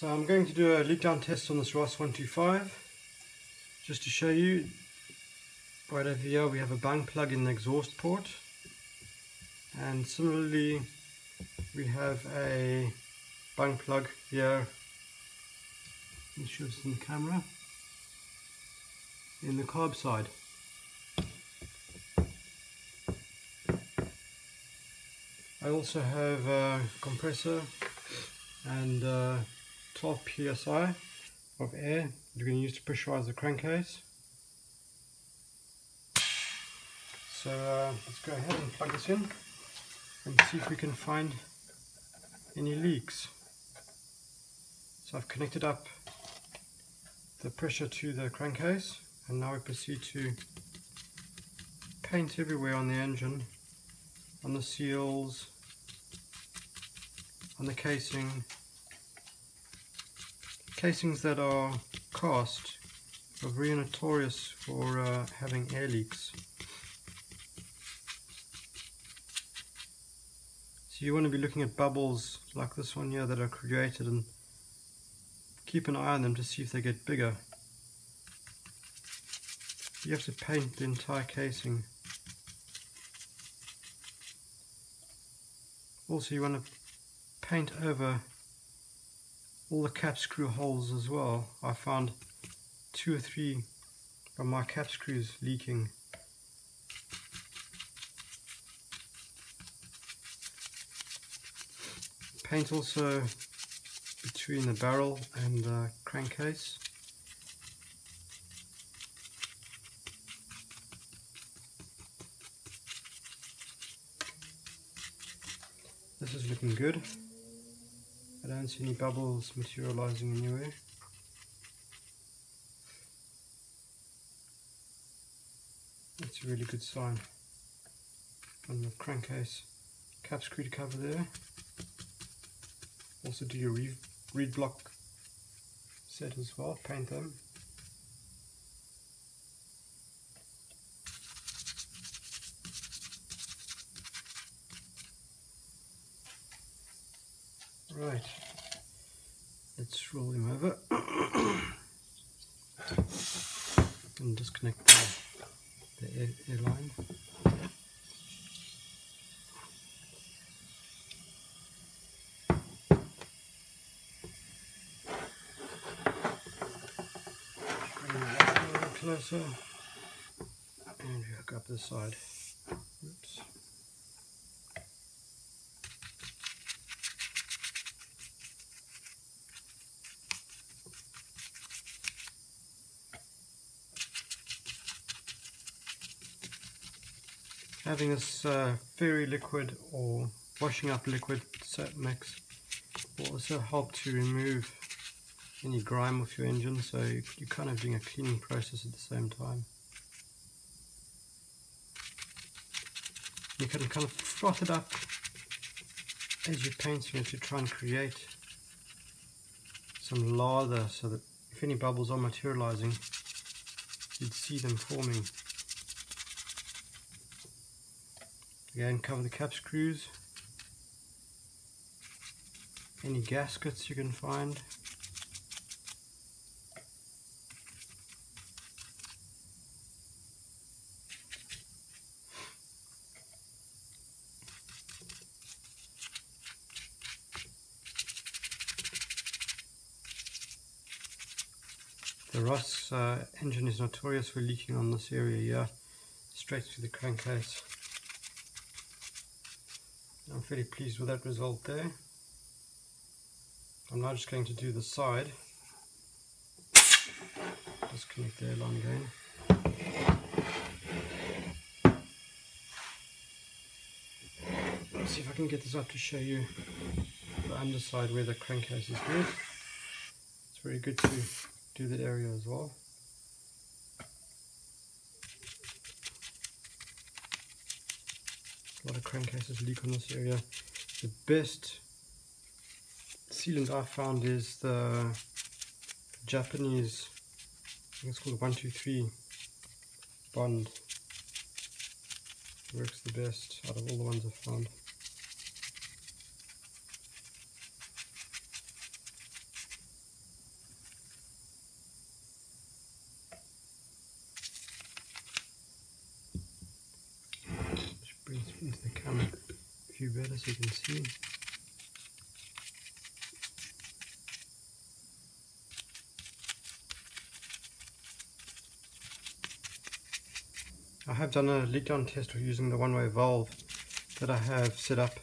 So I'm going to do a leak down test on this ROS 125 just to show you. Right over here we have a bung plug in the exhaust port. And similarly we have a bung plug here. Me show this in the camera. In the carb side. I also have a compressor and uh, 12 psi of air you're going to use to pressurize the crankcase. So uh, let's go ahead and plug this in and see if we can find any leaks. So I've connected up the pressure to the crankcase and now we proceed to paint everywhere on the engine, on the seals, on the casing, Casings that are cast are very notorious for uh, having air leaks. So you want to be looking at bubbles like this one here that are created and keep an eye on them to see if they get bigger. You have to paint the entire casing. Also you want to paint over all the cap screw holes as well. I found two or three of my cap screws leaking. Paint also between the barrel and the crankcase. This is looking good. I don't see any bubbles materializing anywhere. That's a really good sign. On the crankcase cap screw to cover there. Also do your reed block set as well, paint them. Right, let's roll him over and disconnect the, the air, air line. Bring that closer and hook up this side. Having this uh, fairy liquid or washing up liquid mix will also help to remove any grime off your engine so you're kind of doing a cleaning process at the same time. You can kind of froth it up as you're painting it to try and create some lather so that if any bubbles are materializing you'd see them forming. Again, cover the cap screws. Any gaskets you can find. The ROS uh, engine is notorious for leaking on this area here, straight through the crankcase. I'm fairly pleased with that result there. I'm now just going to do the side. Disconnect the airline again. Let's see if I can get this up to show you the underside where the crankcase is good. It's very good to do that area as well. A lot of crankcases leak on this area. The best sealant I've found is the Japanese, I think it's called 123 Bond. Works the best out of all the ones I've found. View better so you can see. I have done a leak down test using the one-way valve that I have set up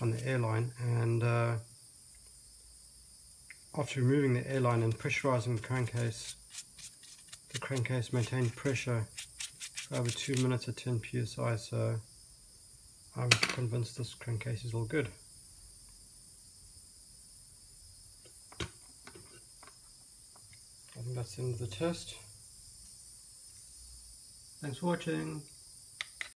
on the airline and uh, after removing the airline and pressurizing the crankcase the crankcase maintained pressure for over 2 minutes at 10 psi so I'm convinced this crankcase is all good. I think that's the end of the test. Thanks for watching.